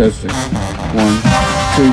Testing. One, two.